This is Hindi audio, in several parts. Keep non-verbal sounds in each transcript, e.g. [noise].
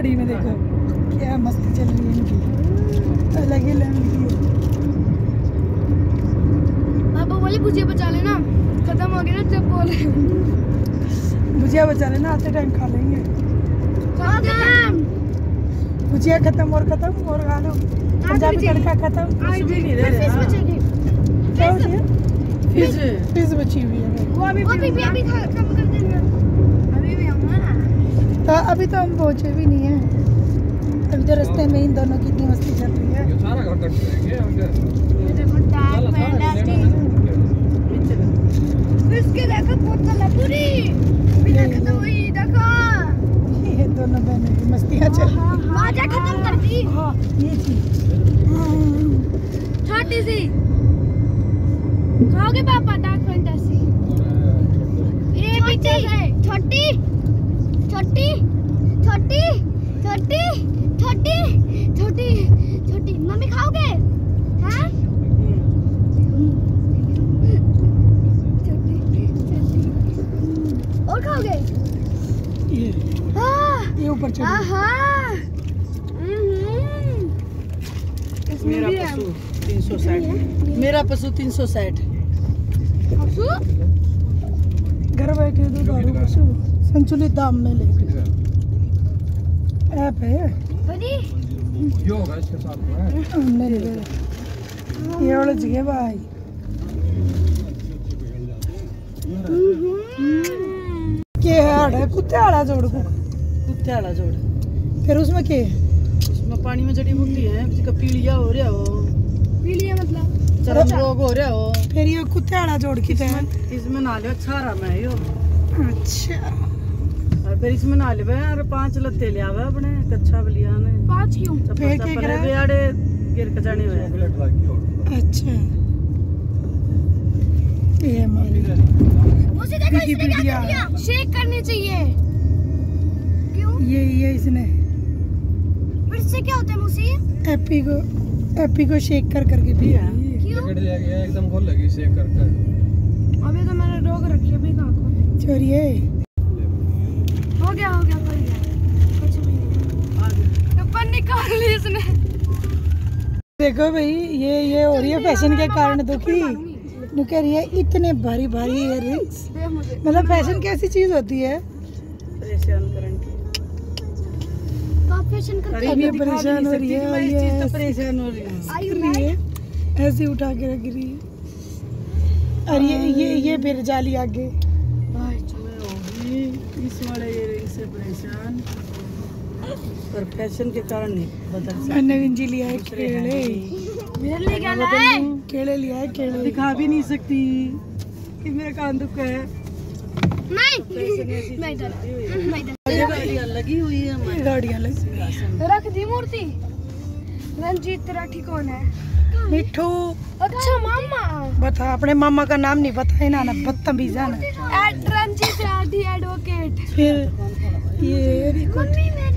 गाड़ी में देखो क्या मस्ती चल रही है इनकी। अलग ही है। पापा बोले भुजिया बचा लेना खत्म हो गया ना जब बोले। भुजिया बचा लेना आते टाइम खा लेंगे। खत्म। भुजिया खत्म और खत्म और खा लो। पंजाबी तड़का खत्म। फ़िश है बची हुई है। वो अभी वो भी अभी खा- कम कर देंगे अभी भी आऊँगा तो अभी तो हम पहुँचे भी नहीं है। अभी तो रास्ते में इन दोनों की इतनी मस्ती चल रही है। ये सारा घर कट जाएँगे अगर ये देखो टैग में डास्टिंग फ़िश के देखो बोतल है पूरी बिना खत्म हुई दोनों बहनों की मस्तियाँ चल रही हैं। माजा खत्म कर दी। हाँ ये चीज़। छोटी सी। खाओगे पापा डार्क फैंटेसी ये पीछे छोटी। छोटी छोटी छोटी छोटी छोटी छोटी। मम्मी खाओगे? हैं? और खाओगे? ये हाँ। ये ऊपर चढ़। हम्म। मेरा पशु तीन सौ साठ मेरा पशु तीन सौ साठ घर बैठे तो दारू पशु संतुलित दाम में ले ऐप है। ये होगा इसके साथ में। मेरे लिए ये वाला जगह भाई। के हाड़ है? कुत्ते जोड़ को। कुत्ते जोड़। फिर उसमें के? उसमें पानी में जड़ी बूटी है पीलिया हो रहा हो। पीलिया मतलब? चरम रोग हो रहा हो। फिर ये कुत्ते जोड़ की इसमें नाले छारा में है यो। अच्छा। और फिर इसमें और पाँच लत्ते ले आवे अपने कच्चा बलिया ने। पाँच क्यों? फिर चप्पल क्या चप्पल गिर के जाने हुए अच्छा। ये हमारी मुझे देखो इसने क्या दिया शेक करनी चाहिए। क्यों? ये ये इसने। फिर इससे क्या होता है एपी को एपी को शेक कर करके पिया। क्यों? जैकेट ले गया एकदम खोल लगी करके। अभी तो मैंने रोक रखी है को चोरिए। हो गया हो गया कर गया। कुछ भी नहीं। ऊपर निकाल ली इसने। देखो भाई ये ये हो रही है फ़ैशन के कारण दुखी। कह रही है इतने भारी भारी इयर रिंग्स मतलब फ़ैशन कैसी चीज़ होती है? परेशान करने की। तो हो। रही है ये तो ऐसे परेशान हो रही हूँ? है ऐसे उठा के रख रही। है और ये ये ये फिर जाली आगे। इस वाले ये से परेशान। पर फ़ैशन के कारण नहीं बदल सकती। नवीन जी लिया है केले मेरे लिए क्या लाए केले लिया है केले दिखा भी नहीं सकती कि मेरा कान दुख है। नहीं। मैं मैं ये लगी हुई है हमारी। गाड़ियाँ लग रख दी मूर्ति। रंजीत त्रिपाठी कौन है। मिठू। अच्छा मामा। बता अपने मामा का नाम नहीं पता है ना ना बदतमीज है ना एडवोकेट फिर ये मम्मी मैं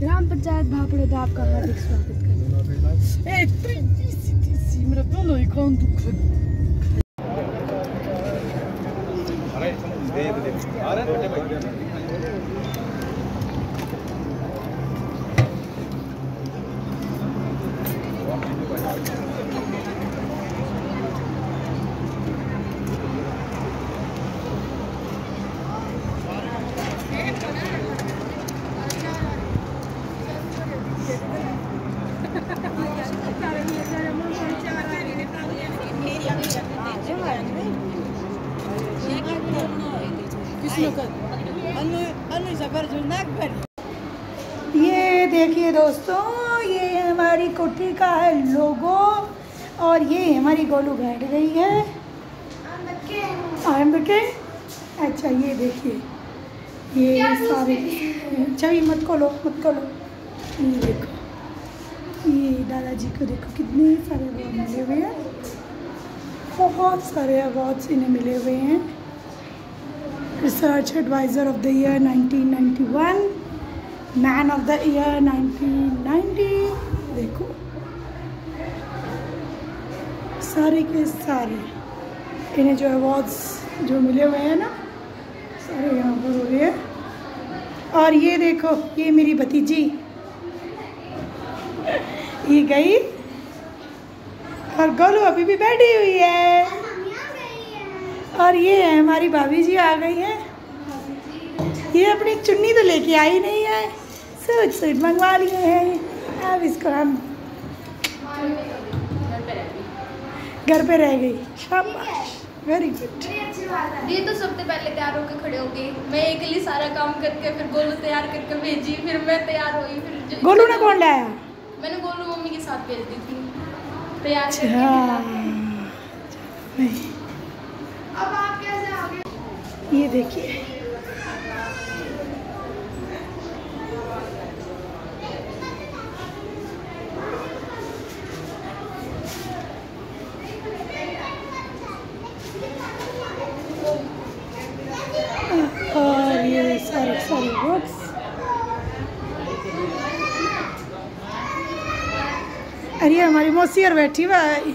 ग्राम पंचायत भापड़े का आपका हार्दिक स्वागत करते हैं। दोनों ही कौन दुख है किसने कर अनु अनु सफ़र जो ना कर ये देखिए दोस्तों ये हमारी कोठी का है लोगो और ये हमारी गोलू बैठ गई है। आई एम द किंग अच्छा ये देखिए। ये सारे अच्छा ये मत खोलो मत खोलो। ये देखो। ये दादाजी को देखो कितने सारे अवार्ड मिले हुए हैं। बहुत सारे अवार्ड्स इन्हें मिले हुए हैं। Research adviser of the year 1991 man of the year 1990 देखो। सारे के सारे। इन्हें जो अवार्ड्स जो मिले हुए हैं ना, सारे यहाँ पर हो रहे हैं। और ये देखो, ये मेरी भतीजी। [laughs] ये गई। और गोलू अभी भी बैठी हुई है। और ये है हमारी भाभी जी आ गई है। ये अपनी चुन्नी तो लेके आई नहीं है। सूट सूट मंगवा लिए हैं। अब इसको हम घर पे रह गई। शाबाश वेरी गुड ये तो सबसे पहले तैयार होकर खड़े हो गए। मैं एक लिए सारा काम करके फिर गोलू तैयार करके भेजी फिर मैं तैयार हुई फिर गोलू ने कौन लाया? मैंने गोलू मम्मी के साथ भेज दी थी। तैयार अब आप कैसे आ गए ये देखिए। और ये सारे सारे बुक्स अरे हमारी मौसी और बैठी भाई।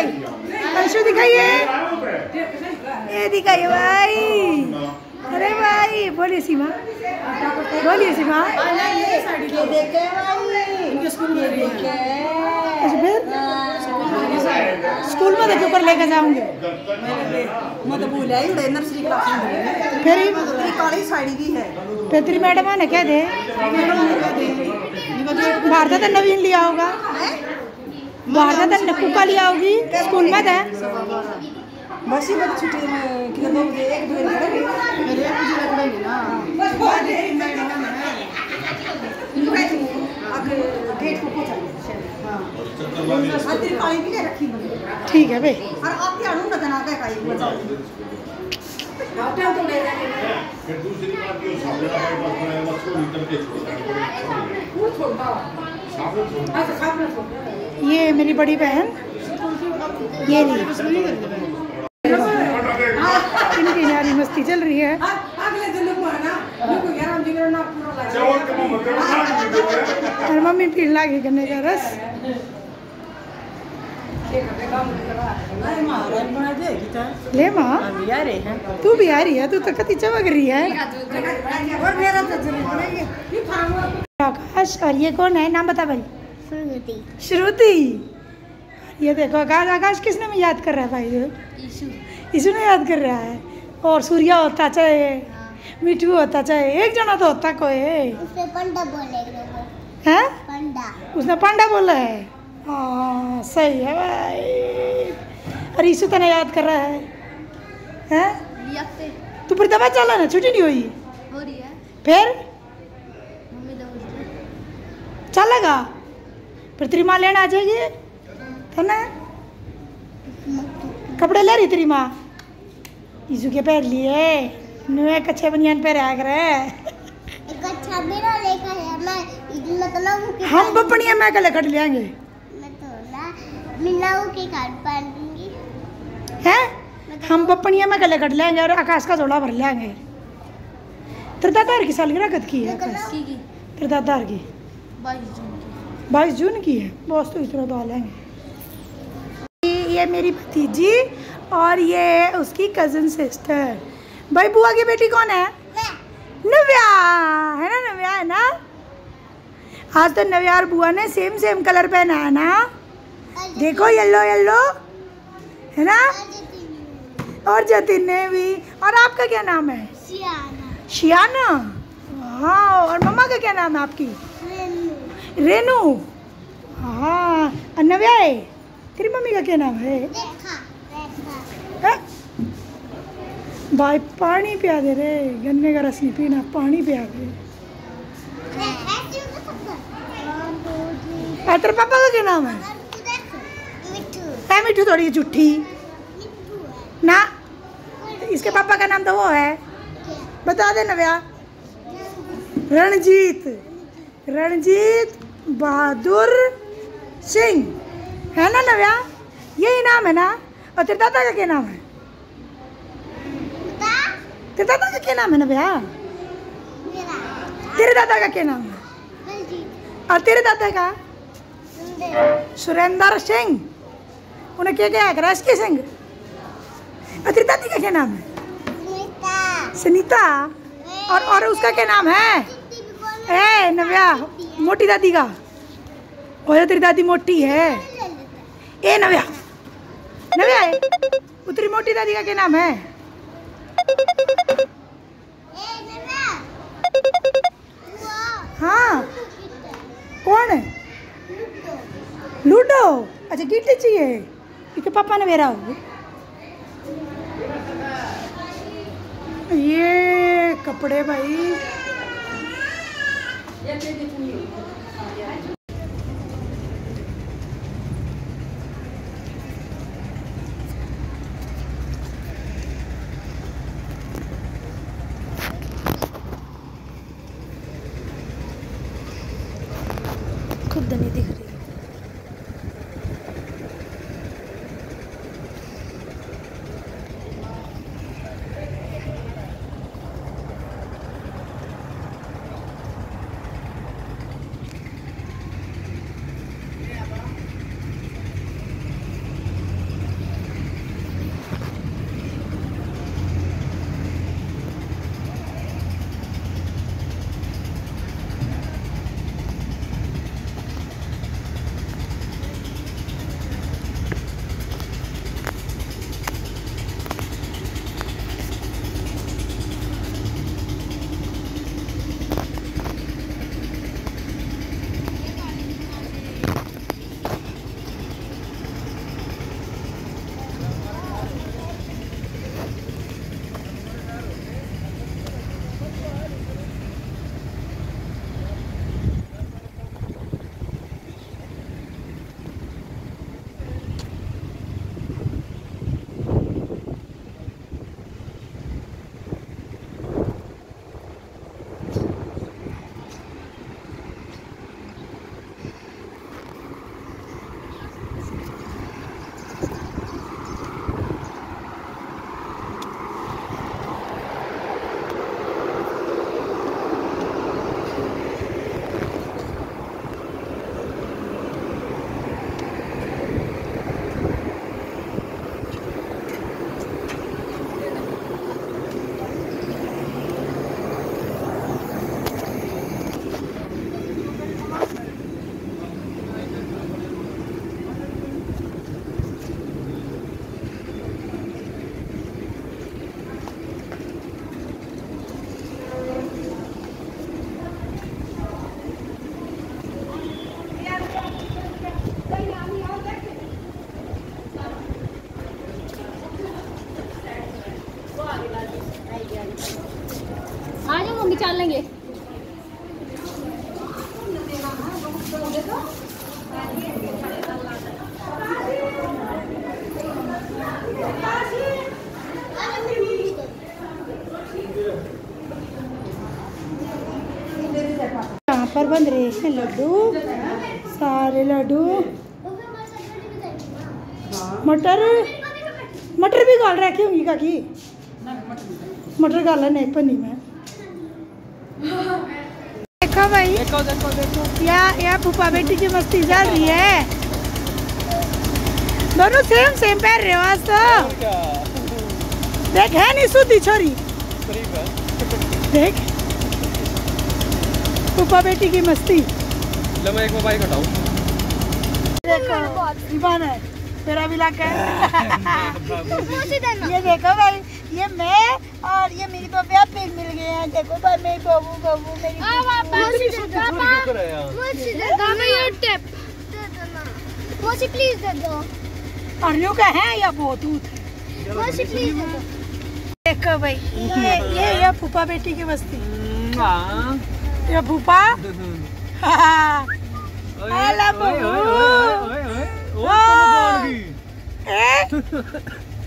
भाई अंशु दिखाइए ये दिखाइए भाई। अरे भाई, बोलिए सीमा। बोलिए सीमा। स्कूल में देखो पर लेके जाऊँगे। फिर? साड़ी मैडम ने क्या दे? भारत तो नवीन लिया होगा। तो कुका लिया होगी स्कूल में था बस ही छुट्टी में कितने दो बजे एक मेरे एक बजे निकलेंगे ना। आगे गेट को हाँ। हाँ। तेरी काली भी ले रखी ठीक है भाई और आप क्या अनु बता का काली बचा फिर दूसरी बस बनाया बस को लीटर के छोड़ता है ये मेरी बड़ी बहन, ये इनकी यारी मस्ती चल रही है। और मम्मी पीने लगी गन्ने का रस। ले माँ, तू भी आ रही है, तू तो कति चमक रही है। आकाश, और ये कौन है? नाम बता भाई श्रुति। श्रुति? ये देखो आकाश आकाश किसने में याद कर रहा है भाई? ईशु। इसी ने याद कर रहा है? और सूर्या होता चाहे मिठू होता चाहे एक जना तो होता कोई। उसने पंडा बोलेगा वो है? पंडा। उसने पांडा बोला है? हाँ सही है भाई। अरे ईशु तने याद कर रहा है? हैं? तू फिर दवा चला ना छुट्टी नहीं हुई? हो रही है। फिर? चलेगा? फिर तेरी माँ लेना आ जाएगी? है ना? कपड़े ले रही तेरी माँ? ईशु के पैर लिए। नुए कच्चे बनियान पे रह। करे एक अच्छा मेरा लेकर है। मैं इधर मतलब कि हम बपनिया मैं कल कट लेंगे। मैं तो हैं? हम बपनिया में कल कट लेंगे और आकाश का जोड़ा भर लेंगे। तेरे दादार की सालगिरह कद की है? आकाश की की? तेरे दादार की। बाईस जून की है। बॉस तो इतना तो लेंगे ये- मेरी भतीजी और ये उसकी कज़न सिस्टर भाई बुआ की बेटी कौन है? नव्या। है ना नव्या है ना? आज तो नव्या और बुआ ने सेम सेम कलर पहना है ना। देखो येलो येलो है ना? और जतिन ने भी। और आपका क्या नाम है? सियाना शियाना? हाँ और मम्मा का क्या नाम है आपकी? रेनू। हाँ नव्या है। तेरी मम्मी का क्या नाम है? हैं? भाई पानी पिया दे रे। गन्ने का रस नहीं पीना पानी पिया दे। और तेरे पापा का क्या नाम है? है मिठू थोड़ी झूठी। ना इसके पापा का नाम तो वो है। बता दे नव्या। रणजीत। रणजीत? बहादुर सिंह। है ना नव्या? यही नाम है ना? और तेरे दादा का क्या नाम है? तेरे दादा का क्या नाम है नव्या? तेरे दादा का क्या नाम है? और तेरे दादा का? सुरेंद्र। सिंह। उन्हें क्या क्या है? राजकीय सिंह। और तेरी दादी का क्या नाम है? सुनीता। सुनीता। और और उसका क्या नाम है? ए नव्या मोटी दादी का। और तेरी दादी मोटी है। ए नव्या। नव्या ए, वो तेरी मोटी दादी का क्या नाम है? हाँ कौन है? लूडो। अच्छा गिट्टी चाहिए। इसके पापा ने मेरा ये कपड़े भाई। Cái gì. पर बन रहे हैं लड्डू। सारे लड्डू। मटर। मटर भी गाल रखी होंगी काकी। मटर गाल है नहीं पन्नी में। देखो भाई। देखो देखो देखो या या फूफा बेटी की मस्ती चल रही है। दोनों सेम सेम पहन रहे आज तो। देख है नहीं सुधी छोरी। देख। फूफा बेटी की मस्ती। ले मैं एक मोबाइल हटाऊं देखो है तेरा भी लाका है। ये देखो भाई ये मैं और ये मेरी बबिया फिर मिल गए हैं। देखो भाई मेरी बबू बबू मेरी मौसी दे दो शुक्र है यार। मौसी दे दो मैं ये टिप दे दो ना मौसी प्लीज़ दे। दो अरनू का है या बोतूत है? मौसी प्लीज़ दे दो। देखो भाई ये ये ये फूफा बेटी की मस्ती। हाँ ये फूफा अला बबू ए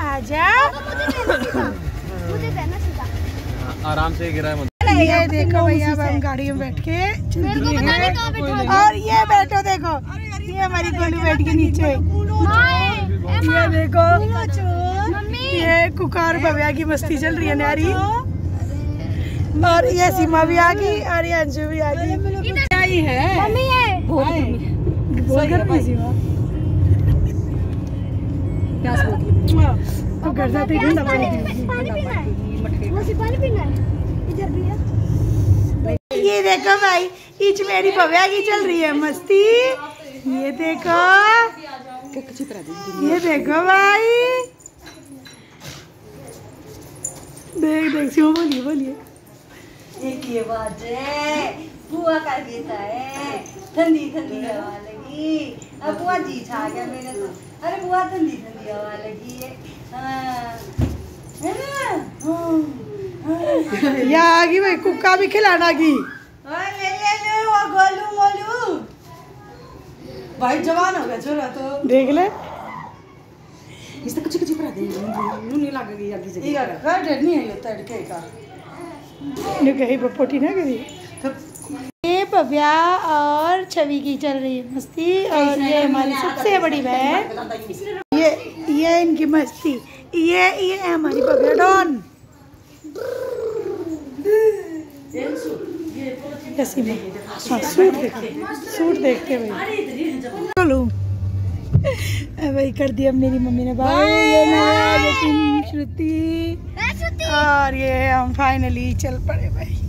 आजा मुझे कहना सीधा हाँ, आराम से गिरा है मतलब ये देखो भैया अब हम गाड़ी में बैठ के मेरे को रहे हैं और ये बैठो देखो ये हमारी गोलू बैठ के नीचे ये देखो ये कुकार भव्या की मस्ती चल रही है नारी और ये सीमा भी आ गई और ये अंशु भी आ गई। है है? अब घर जाते ही पानी पानी पीना है। वो पानी पीना है। इधर भी है। ये देखो भाई इच मेरी भव्या की चल रही है मस्ती। ये देखो। ये देखो भाई। देख देख बोलिए बोलिए। ये बात है बुआ का गीता है। ठंडी ठंडी हवा लगी। अब बुआ जी छा गया मेरे तो। अरे बुआ ठंडी ठंडी हवा लगी है। हाँ। है ना। या आगी भाई कुक्का भी खिलाना की। ले ले ले वो गोलू मोलू भाई जवान हो गया छोरा तो। देख ले। इससे कुछ कुछ पड़ा दे नहीं लगेगी जल्दी से। इधर का डर नहीं है ये तड़के का। ने कही पोटी ना करी। ये भव्या और छवि की चल रही है मस्ती और ये हमारी सबसे बड़ी बहन। ये ये इनकी मस्ती। ये ये हमारी भव्या डॉन। हाँ सूट देखो सूट देखते हुए चलो। [laughs] भाई कर दिया मेरी मम्मी ने। भाई ये मेरा यतीम श्रुति। और ये हम फाइनली चल पड़े भाई।